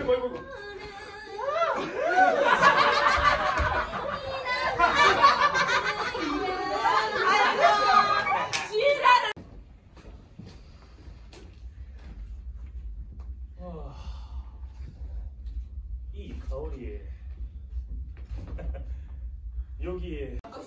아이고 아이고. 이 가오리에. 여기에. 아까워